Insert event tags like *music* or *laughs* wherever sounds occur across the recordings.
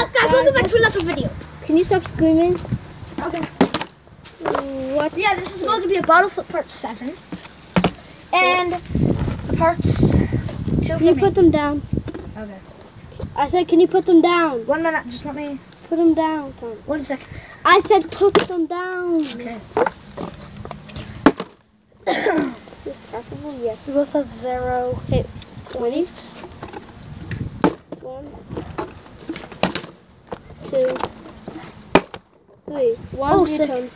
Guys, welcome back to another video. Can you stop screaming? Okay. What? Yeah, this is going to be a bottle flip part seven, and the parts two Can you me. put them down? okay. I said, can you put them down? One minute. Just let me. Put them down, Tom. One sec. I said put them down. Okay. *coughs* Just affable, We yes. both have zero Okay, points. one, two, three. One, Oh, sick. turn.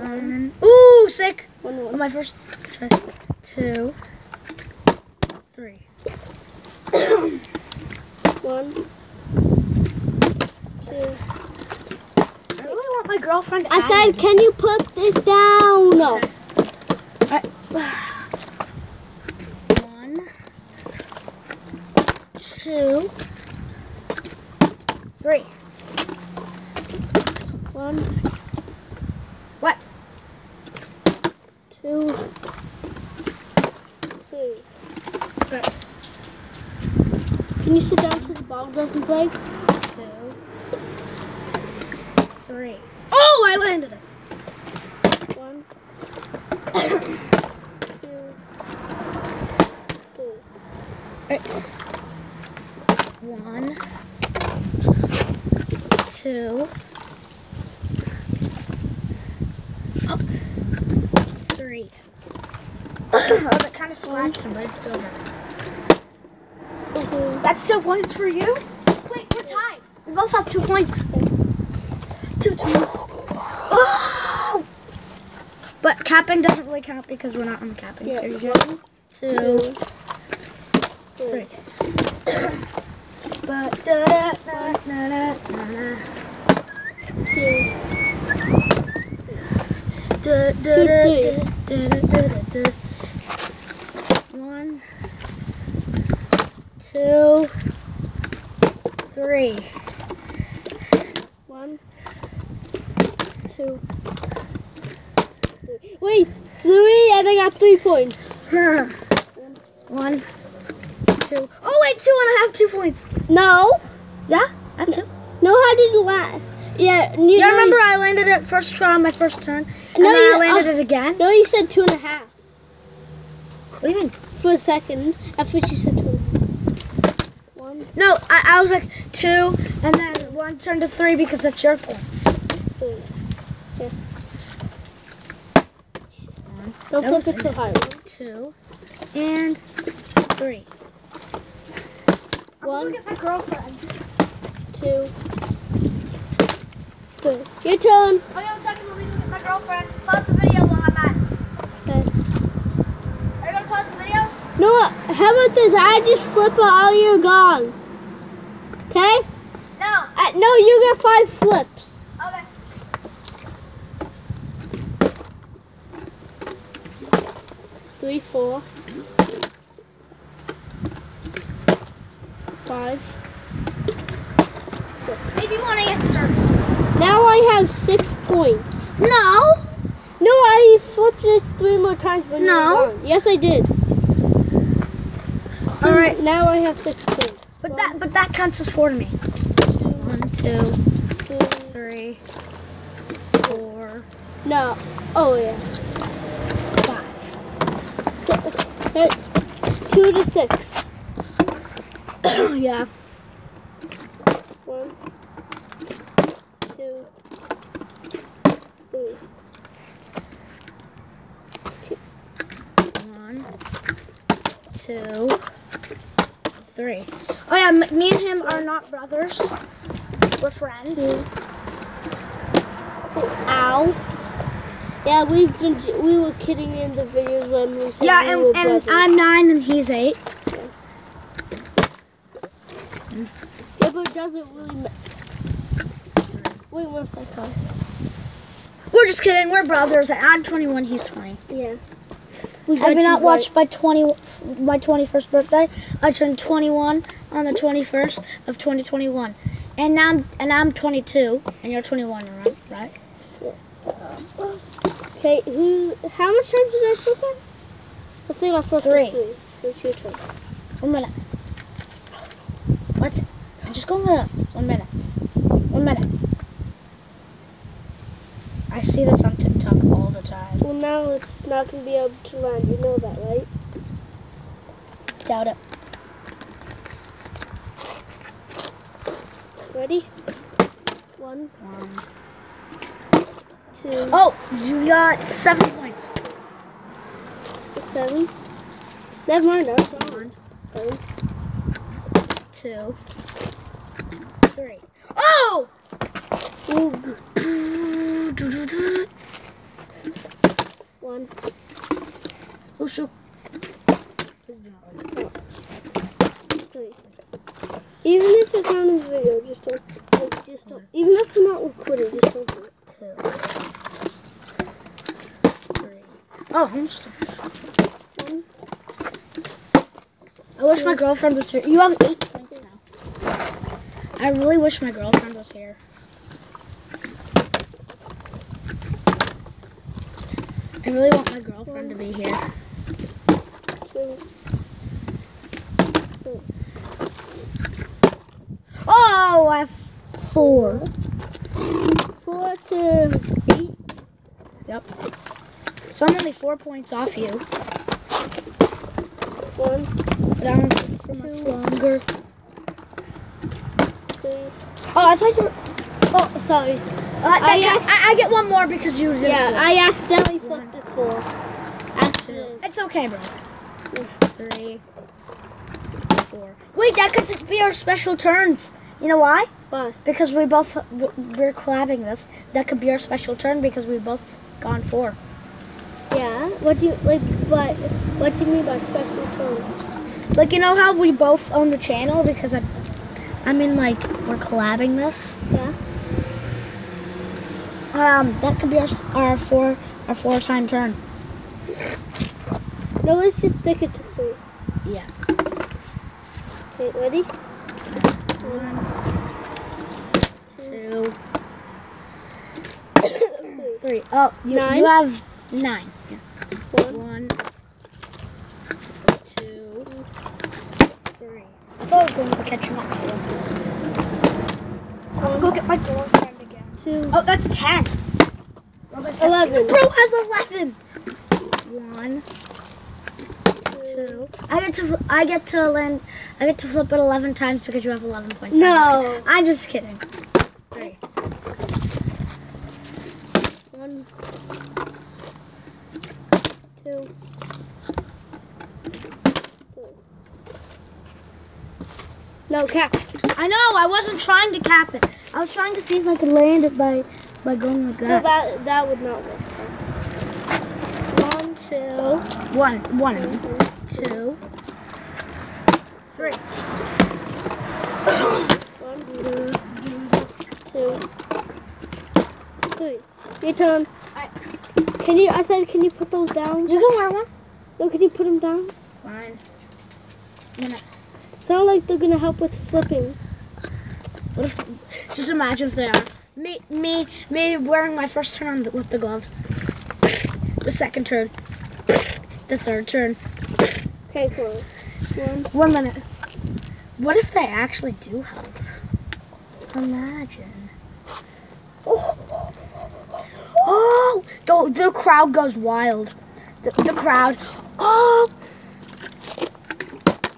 One. Ooh, sick. One, one. my first try. Two. Three. *coughs* One, two. I really want my girlfriend. I said, can you put this down? No. *sighs* One, two, three. One, What? two, three. Okay. Can you sit down so the ball doesn't break? Two, three. Oh, I landed it. One, two, three. Right. One, two, oh, three. *coughs* oh, that kind of scratched him, but it's okay. Mhm. That's two points for you. Wait, we're tied. We both have two points. Two, two. *gasps* But capping doesn't really count because we're not on the capping Yeah, series yet. one, Two, three. three. *coughs* but da da da da da da Two, da da da da da da da da. One, two, three. one, two, three. Wait, three, and I got three points. One, two. Oh wait, two and I have two points. No, Yeah, I have two. no, how did you land? Yeah, you, Yeah, no, remember I landed it first try on my first turn, and No, then I you- landed oh. it again. No, you said two and a half What do you mean? for a second. I thought you said two. and a half. One, No, I, I was like two, and then one turned to three because that's your points. Okay. Don't That flip it too high. Two, and three. One, my girlfriend. two, three. Your turn. Oh, yeah, one second. Let me look at my girlfriend. Pause the video while I'm at. Okay. Are you gonna pause the video? No, how about this? I just flip it all you're gone. Okay? No. Uh, no, you get five flips. Okay. Three, four, five, six. Maybe you want to answer. Now I have six points. No. No, I flipped it three more times. But No. Yes, I did. So All right. now I have six points. But that but that counts as four to me. One, two, Two, three, four, no. Oh yeah. five. Six. Hey, Two to six. *coughs* yeah. One, two, three. One, two, three. Oh yeah, m- me and him are not brothers. We're friends. Ow. Yeah, we've been we were kidding in the videos when we said Yeah, we and, were and brothers. I'm nine and he's eight. Yeah, but it doesn't really matter. Wait one sec, guys. We're just kidding. We're brothers. I'm 21. He's 20. Yeah. We Have you you not right. watched my 20 my 21st birthday? I turned 21 on the 21st of 2021, and now I'm and I'm 22, and you're 21, right? Right? Okay, who? How much time did I flip it? I think I flipped Three. three. So it's your turn. One minute. What? I'm just going with one minute. One minute. I see this on all the time. Well, now it's not going to be able to land. You know that, right? Doubt it. Ready? One, Um, two, oh, you got seven points. seven. Never mind. That's on. Seven. Two. Three. Oh! Ooh, one. Oh. Three. Even if it's not in the video, just don't. Just don't. Even if it's not recorded, just don't do it. Two. Three. Oh, almost. One. I wish my girlfriend was here. You have eight points now. I really wish my girlfriend was here. Really want my girlfriend to be here. Oh, I have four. Four to eight. Yep. So I'm only four points off you, One, but I'm for much longer. three. Oh, I thought you were. Oh, sorry. I, I I, I, get one more because you. Yeah. I accidentally four. Accident. It's okay, bro. Three, four. Wait, that could be our special turns. You know why? Why? Because we both we're collabing this. That could be our special turn because we both gone four. Yeah. What do you like? But what do you mean by special turn? Like you know how we both own the channel because I, I mean like we're collabing this. Yeah. Um, that could be our our four our four time turn. No, let's just stick it to three. Yeah. Okay, ready? One, two, *coughs* three. Oh, you, Nine? you have nine. Yeah. One. One, two, three. I thought I was going to be catching up to you. One. Go get my girlfriend again. Two. Oh, that's ten. Eleven. Bro has eleven. One, two. I get to I get to land. I get to flip it eleven times because you have eleven points. No. I'm just kidding. I'm just kidding. Three. One. Two. No, cap. I know. I wasn't trying to cap it. I was trying to see if I could land it by by going like Still, that. that that would not work. One, two, one, one, two, three. One, two, three. Your turn. I- Can you? I said, can you put those down? You can wear one. No, can you put them down? Fine. It's not like they're gonna help with flipping. What if? Just imagine if they are. Me, me, me wearing my first turn on the, with the gloves. The second turn. The third turn. Okay, cool. One. One minute. What if they actually do help? Imagine. Oh oh, oh, oh the, the crowd goes wild. The, the crowd. Oh,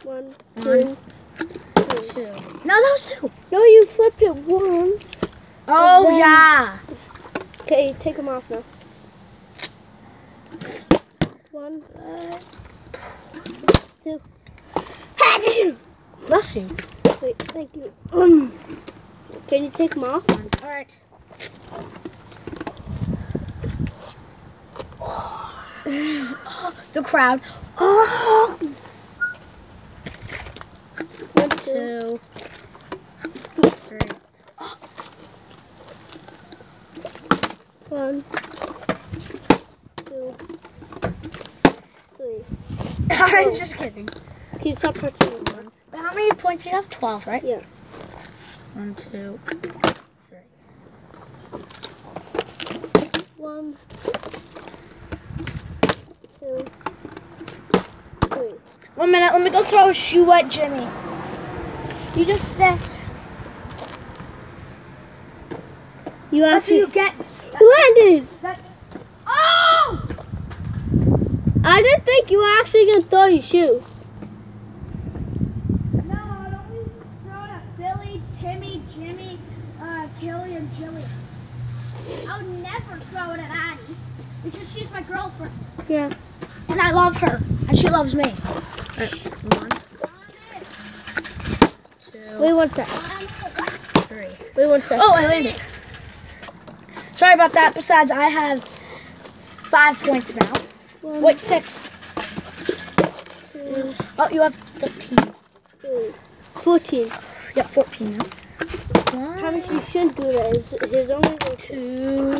One, One. two, three. two. No, that was two. No, you flipped it once. Oh, then- yeah. Okay, take them off now. One, two. Bless you. Wait, thank you. Um, can you take them off? All right. the crowd. Oh, One, two, three. One, two, three. *coughs* I'm *coughs* just kidding. Can you stop touching this one? How many points do you have? Twelve, right? Yeah. One, two, three. One, two, three. One minute. Let me go throw a shoe at Jimmy. You just stay. You That's actually you get. Landed. Oh! I didn't think you were actually gonna throw your shoe. No, I'd only throw it at Billy, Timmy, Jimmy, uh, Kelly, and Jillian. I would never throw it at Addie because she's my girlfriend. Yeah. And I love her. And she loves me. One. Two, Wait one sec. three. Wait one sec. Oh, I landed. Sorry about that. Besides, I have five points now. One, Wait, six. two, Oh, you have 13. three, fourteen. Yeah, 14 now. How much you shouldn't do that is his only way two,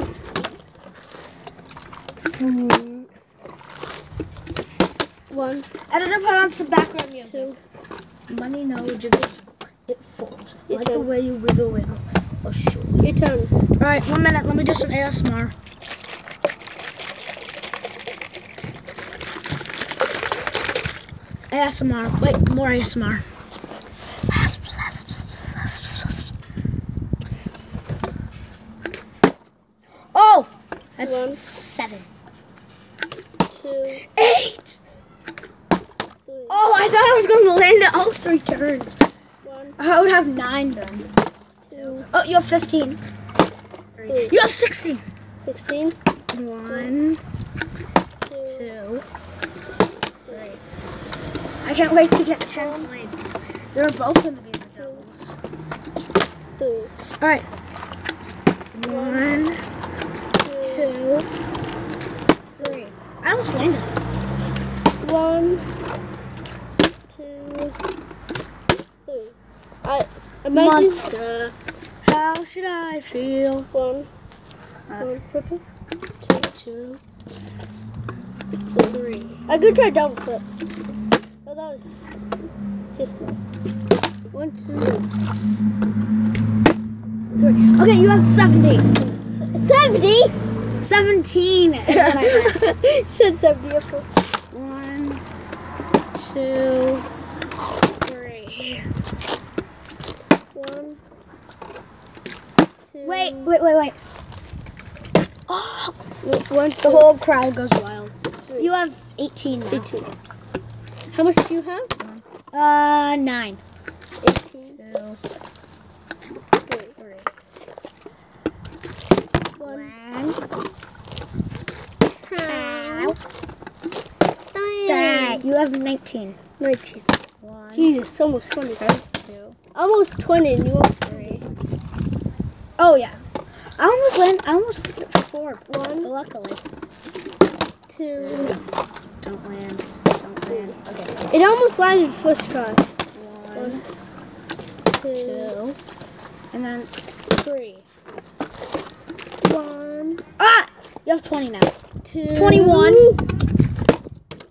three. one, Editor, put on some background music. two, Money, no, jiggle, it falls. Like the way you wiggle, wiggle. For sure. your turn. Alright, one minute. Let me do some ASMR. ASMR. Wait, more ASMR. Oh! That's One. seven. Two, Eight! three, Oh, I thought I was going to land at all three turns. one, I would have nine then. Two, Oh, you have 15. three. You have 16. Sixteen. One, Two, two, three. I can't wait to get 10 points. They're both going to be the doubles. three, Alright. One, two, two, three. I almost landed. one, two, three. I imagine Monster. How should I feel? one, Uh, one. Two, three. I could try double flip. Oh, that was just, one. One, two, Three. Okay, you have 17. seventy. 17 is what I *laughs* meant. Said seventy. Of course. One, two, three. Two. Wait, wait, wait, wait. *gasps* Oh, One, the whole crowd goes wild. Three. You have 18 now. eighteen. How much do you have? Uh, nine. Eighteen. Two, Three. three. One. Ow. Dang, you have 19. Nineteen. One, Jesus, almost twenty. two, Almost twenty, and you almost three. Oh, yeah. I almost land. I almost did it for four. but One. Luckily. two. Don't land. Don't land. Okay. It almost landed first try. One, Two. two, and then three. One. Ah! You have 20 now. Two. 21.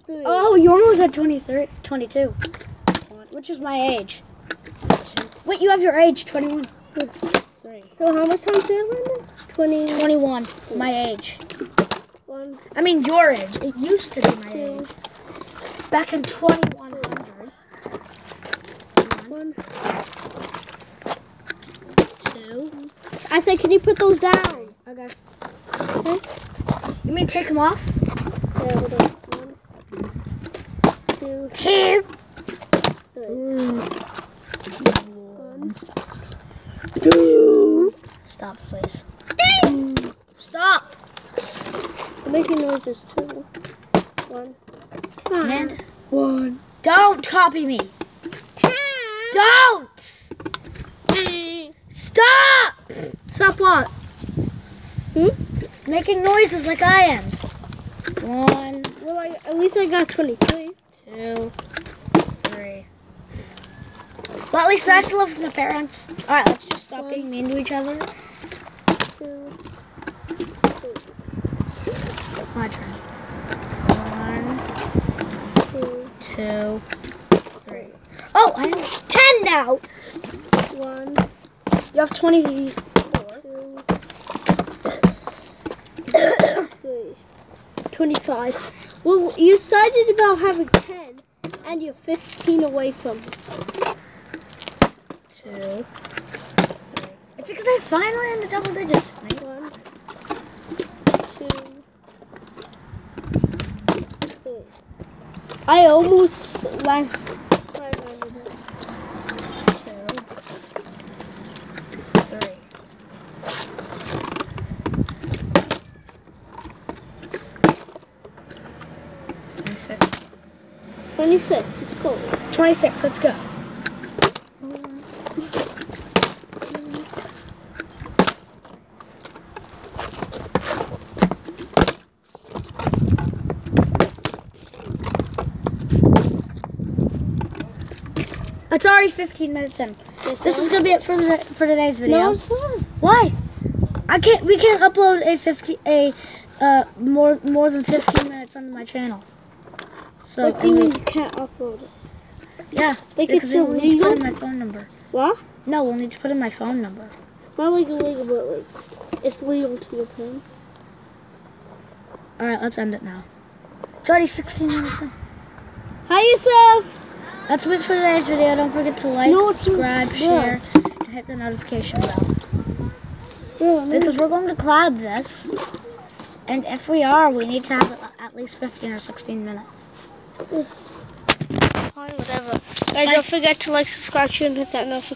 Three. Oh, you almost had 23, 22, which is my age. Wait, you have your age, 21. Three. So how much time did I land? Twenty. 21, my age. One. I mean, your age. It used to be my Two. age. Back in 2100. One. Two. I said, can you put those down? Okay. Okay. You mean take them off? Yeah, hold on. One. Two. Two. Three. One. Two. Stop, please. Stop. I'm making noises too. One. And one. Don't copy me. Don't. Stop. Stop what? Hmm? Making noises like I am. One, Well, I, at least I got 23. two, three. Well, at least I still live with my parents. All right, let's just stop being mean to each other. Two. It's my turn. One, Two. two, three. Oh, I have ten now. One. You have twenty. Two. *coughs* Three. *coughs* 25. Well, you decided about having 10, and you're 15 away from. Two, three. It's because I finally in the double digits. One, two, three. I almost like sidelined it. Two, three. Twenty-six. 26. It's cool. Twenty-six. Let's go. It's already 15 minutes in. Yes, This is gonna be it for the, for today's video. No, it's not. Why? I can't. We can't upload a 50 a uh more more than 15 minutes onto my channel. So What do you mean you can't upload it? yeah, Like because it's then we'll need to put in my phone number. What? No, we'll need to put in my phone number. Not like illegal, but like it's legal to your parents. All right, let's end it now. It's already 16 minutes in. Hi yourself. That's it for today's video. Don't forget to like, No, subscribe, share, and hit the notification bell. Yeah. Because we're going to collab this. And if we are, we need to have at least 15 or 16 minutes. Fine, whatever. Guys, don't forget to like, subscribe, share, and hit that notification.